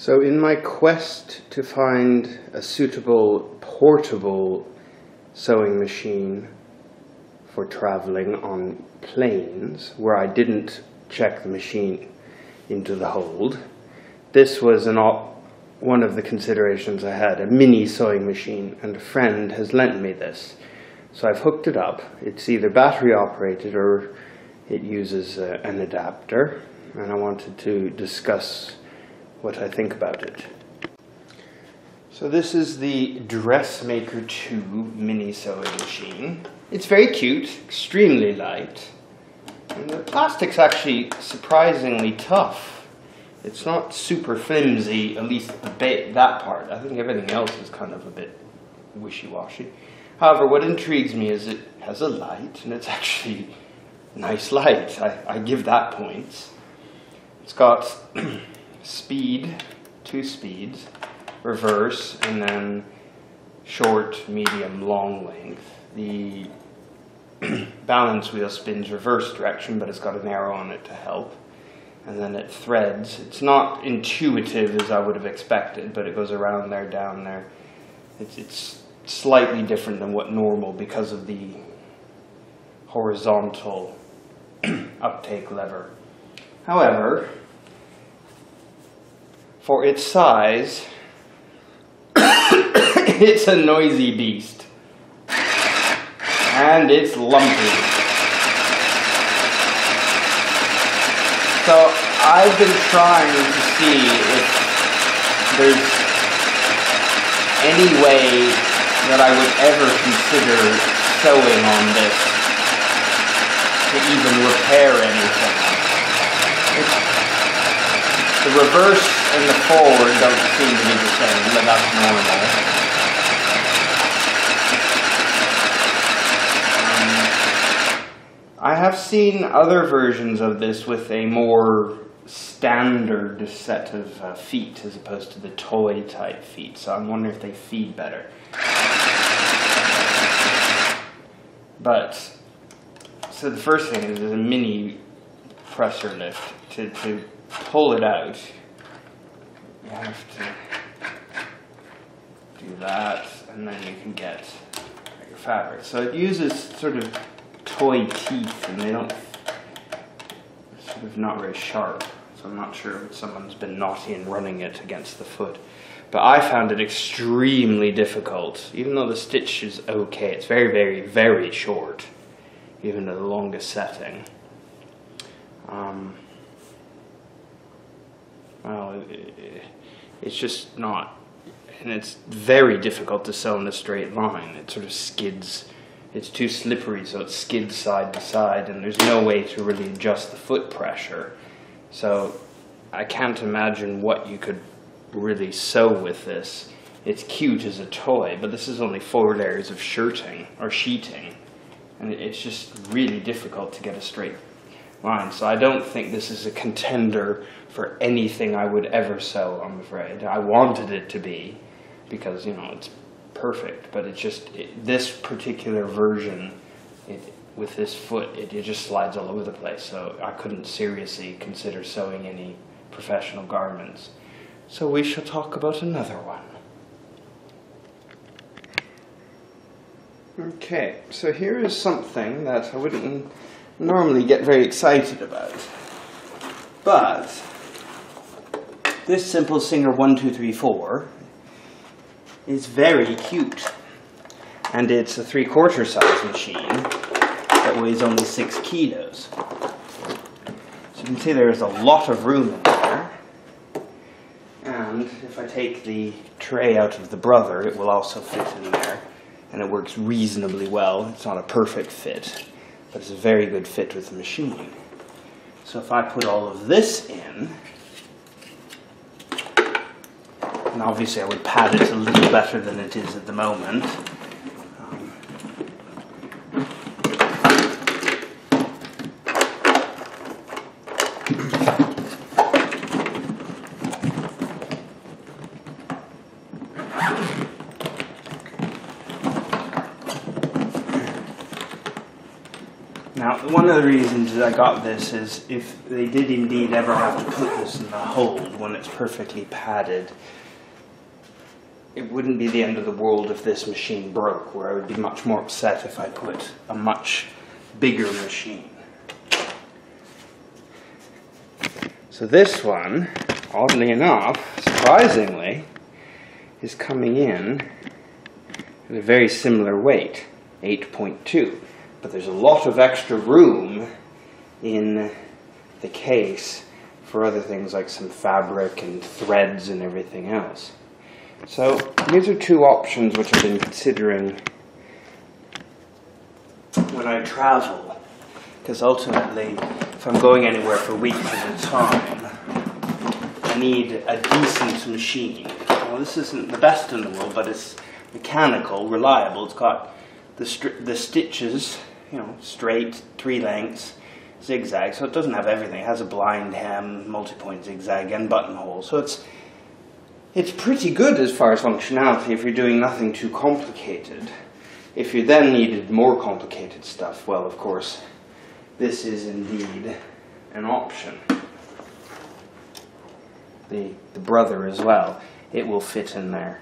So, in my quest to find a suitable portable sewing machine for traveling on planes where I didn't check the machine into the hold, this was an op- one of the considerations I had a mini sewing machine, and a friend has lent me this. So I've hooked it up. It's either battery operated or it uses uh, an adapter, and I wanted to discuss what I think about it. So this is the Dressmaker 2 mini sewing machine. It's very cute, extremely light, and the plastic's actually surprisingly tough. It's not super flimsy, at least the that part. I think everything else is kind of a bit wishy-washy. However, what intrigues me is it has a light, and it's actually nice light. I, I give that points. It's got speed, two speeds, reverse, and then short, medium, long length. The balance wheel spins reverse direction, but it's got an arrow on it to help. And then it threads. It's not intuitive as I would have expected, but it goes around there, down there. It's, it's slightly different than what normal because of the horizontal uptake lever. However, for its size, it's a noisy beast. And it's lumpy. So I've been trying to see if there's any way that I would ever consider sewing on this to even repair anything. It's the reverse and the forward don't seem to be the same, but that's normal. Um, I have seen other versions of this with a more standard set of uh, feet as opposed to the toy type feet, so I'm wondering if they feed better. But, so the first thing is a mini presser lift to, to pull it out, you have to do that, and then you can get your fabric. So it uses sort of toy teeth, and they don't, sort of not very sharp. So I'm not sure if someone's been naughty and running it against the foot. But I found it extremely difficult, even though the stitch is okay. It's very, very, very short, even at the longest setting. Um, well, it's just not, and it's very difficult to sew in a straight line. It sort of skids. It's too slippery, so it skids side to side, and there's no way to really adjust the foot pressure. So I can't imagine what you could really sew with this. It's cute as a toy, but this is only four layers of shirting or sheeting, and it's just really difficult to get a straight line. So I don't think this is a contender for anything I would ever sew, I'm afraid. I wanted it to be because, you know, it's perfect, but it's just it, this particular version it, with this foot, it, it just slides all over the place. So I couldn't seriously consider sewing any professional garments. So we shall talk about another one. Okay, so here is something that I wouldn't normally get very excited about. But this Simple Singer 1234 is very cute. And it's a three quarter size machine that weighs only six kilos. So you can see there's a lot of room in there. And if I take the tray out of the brother, it will also fit in there. And it works reasonably well. It's not a perfect fit but it's a very good fit with the machine. So if I put all of this in, and obviously I would pad it a little better than it is at the moment, um, Now, one of the reasons I got this is if they did indeed ever have to put this in the hold when it's perfectly padded, it wouldn't be the end of the world if this machine broke, where I would be much more upset if I put a much bigger machine. So this one, oddly enough, surprisingly, is coming in at a very similar weight, 8.2. But there's a lot of extra room in the case for other things like some fabric and threads and everything else. So these are two options which I've been considering when I travel. Because ultimately, if I'm going anywhere for weeks at a time, I need a decent machine. Well, this isn't the best in the world, but it's mechanical, reliable. It's got the, the stitches, you know, straight, three lengths, zigzag. So it doesn't have everything. It has a blind hem, multi-point zigzag, and buttonhole. So it's it's pretty good as far as functionality if you're doing nothing too complicated. If you then needed more complicated stuff, well, of course, this is indeed an option. The, the brother as well, it will fit in there.